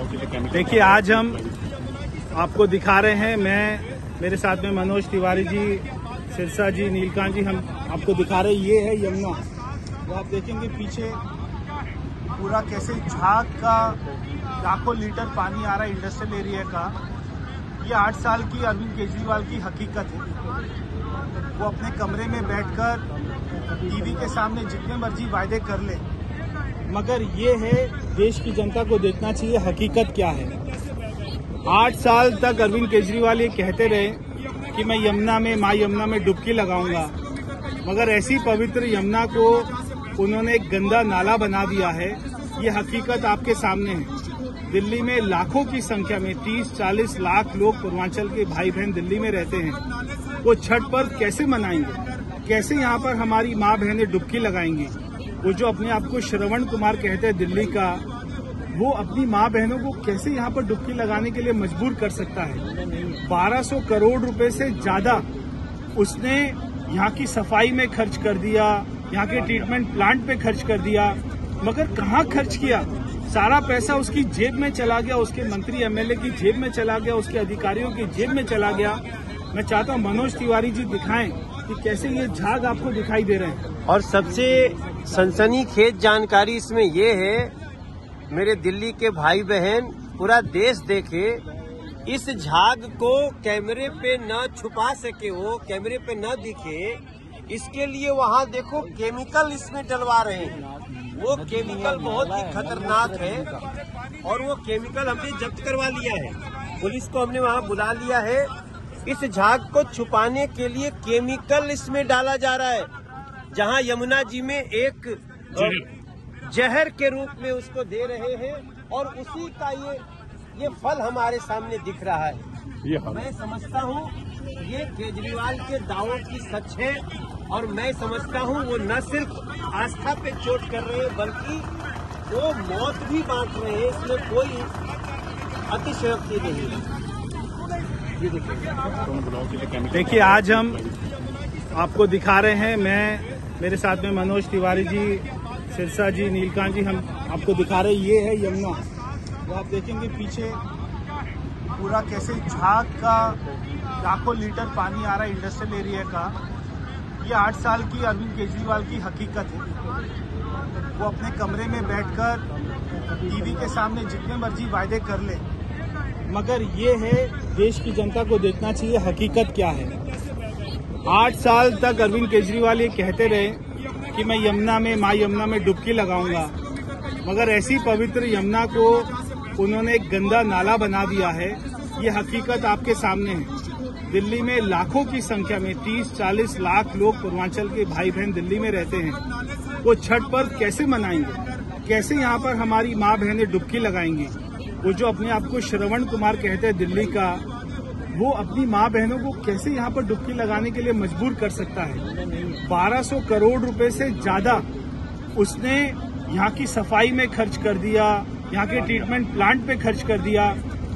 देखिए, आज हम आपको दिखा रहे हैं, मैं, मेरे साथ में मनोज तिवारी जी, सिरसा जी, नीलकांत जी, हम आपको दिखा रहे हैं, ये है यमुना। तो आप देखेंगे पीछे, पूरा कैसे झाग का, लाखों लीटर पानी आ रहा है इंडस्ट्रियल एरिया का। ये आठ साल की अरविंद केजरीवाल की हकीकत है। वो अपने कमरे में बैठकर टीवी के सामने जितने मर्ज़ी वायदे कर ले मगर ये है, देश की जनता को देखना चाहिए हकीकत क्या है। आठ साल तक अरविंद केजरीवाल ये कहते रहे कि मैं यमुना में, माँ यमुना में डुबकी लगाऊँगा। मगर ऐसी पवित्र यमुना को उन्होंने एक गंदा नाला बना दिया है, ये हकीकत आपके सामने है। दिल्ली में लाखों की संख्या में 30-40 लाख लोग पूर्वांचल के भाई बहन दिल्ली में रहते हैं। वो छठ पर्व कैसे मनाएँगे? कैसे यहाँ पर हमारी माँ बहनें डुबकी लगाएँगी? वो जो अपने आप को श्रवण कुमार कहते हैं दिल्ली का, वो अपनी माँ बहनों को कैसे यहाँ पर डुबकी लगाने के लिए मजबूर कर सकता है? 1200 करोड़ रुपए से ज़्यादा उसने यहाँ की सफ़ाई में खर्च कर दिया, यहाँ के ट्रीटमेंट प्लांट पे खर्च कर दिया, मगर कहाँ खर्च किया? सारा पैसा उसकी जेब में चला गया, उसके मंत्री एमएलए की जेब में चला गया, उसके अधिकारियों की जेब में चला गया। मैं चाहता हूँ मनोज तिवारी जी दिखाएँ कि कैसे ये झाग आपको दिखाई दे रहे हैं। और सबसे सनसनीखेज जानकारी इसमें ये है, मेरे दिल्ली के भाई बहन, पूरा देश देखे, इस झाग को कैमरे पे न छुपा सके वो, कैमरे पे न दिखे, इसके लिए वहाँ देखो केमिकल इसमें डलवा रहे हैं। वो केमिकल बहुत ही खतरनाक है और वो केमिकल हमने जब्त करवा लिया है। पुलिस को हमने वहाँ बुला लिया है। इस झाग को छुपाने के लिए केमिकल इसमें डाला जा रहा है। जहाँ यमुना जी में एक जहर के रूप में उसको दे रहे हैं और उसी का ये ये फल हमारे सामने दिख रहा है। मैं समझता हूँ ये केजरीवाल के दावों की सच है और मैं समझता हूँ वो न सिर्फ़ आस्था पे चोट कर रहे हैं बल्कि वो मौत भी बांट रहे हैं इसमें कोई अतिशयोक्ति नहीं है। देखिए। देखिए आज हम आपको दिखा रहे हैं मैं मेरे साथ में मनोज तिवारी जी, सिरसा जी, नीलकांत जी, हम आपको दिखा रहे ये है यमुना। तो आप देखेंगे पीछे पूरा कैसे झाग का, लाखों लीटर पानी आ रहा है इंडस्ट्रियल एरिया का। ये आठ साल की अरविंद केजरीवाल की हकीकत है। वो अपने कमरे में बैठकर टीवी के सामने जितने मर्ज़ी वायदे कर ले, मगर ये है, देश की जनता को देखना चाहिए हकीकत क्या है। आठ साल तक अरविंद केजरीवाल ये कहते रहे कि मैं यमुना में, माँ यमुना में डुबकी लगाऊँगा। मगर ऐसी पवित्र यमुना को उन्होंने एक गंदा नाला बना दिया है। ये हकीकत आपके सामने है। दिल्ली में लाखों की संख्या में 30-40 लाख लोग पूर्वांचल के भाई बहन दिल्ली में रहते हैं। वो छठ पर्व कैसे मनाएँगे? कैसे यहाँ पर हमारी माँ बहनें डुबकी लगाएँगी? वो जो अपने आप को श्रवण कुमार कहते हैं दिल्ली का वो अपनी माँ बहनों को कैसे यहाँ पर डुबकी लगाने के लिए मजबूर कर सकता है? 1200 करोड़ रुपए से ज़्यादा उसने यहाँ की सफ़ाई में खर्च कर दिया, यहाँ के ट्रीटमेंट प्लांट पे खर्च कर दिया।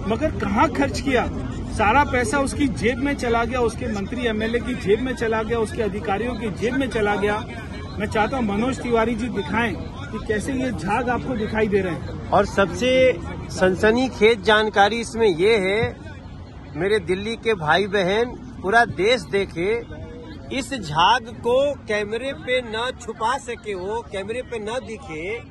मगर कहाँ खर्च किया? सारा पैसा उसकी जेब में चला गया, उसके मंत्री एमएलए की जेब में चला गया, उसके अधिकारियों की जेब में चला गया। मैं चाहता हूँ मनोज तिवारी जी दिखाएँ कि कैसे ये झाग आपको दिखाई दे रहे हैं। और सबसे सनसनीखेज जानकारी इसमें ये है मेरे दिल्ली के भाई बहन पूरा देश देखे, इस झाग को कैमरे पे न छुपा सके वो, कैमरे पे न दिखे,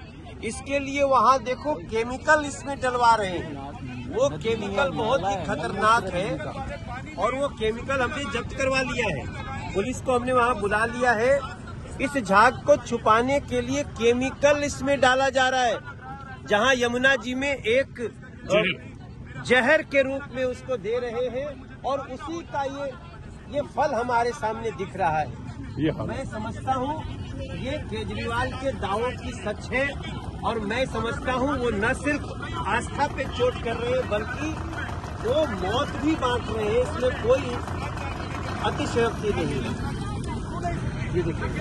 इसके लिए वहाँ देखो केमिकल इसमें डलवा रहे हैं। वो केमिकल बहुत ही खतरनाक है और वो केमिकल हमने जब्त करवा लिया है। पुलिस को हमने वहाँ बुला लिया है। इस झाग को छुपाने के लिए केमिकल इसमें डाला जा रहा है। जहाँ यमुना जी में एक जहर के रूप में उसको दे रहे हैं और उसी का ये ये फल हमारे सामने दिख रहा है। मैं समझता हूँ ये केजरीवाल के दावों की सच है और मैं समझता हूँ वो न सिर्फ़ आस्था पे चोट कर रहे हैं बल्कि वो मौत भी बांट रहे हैं इसमें कोई अतिशयोक्ति नहीं है। ये देखिए।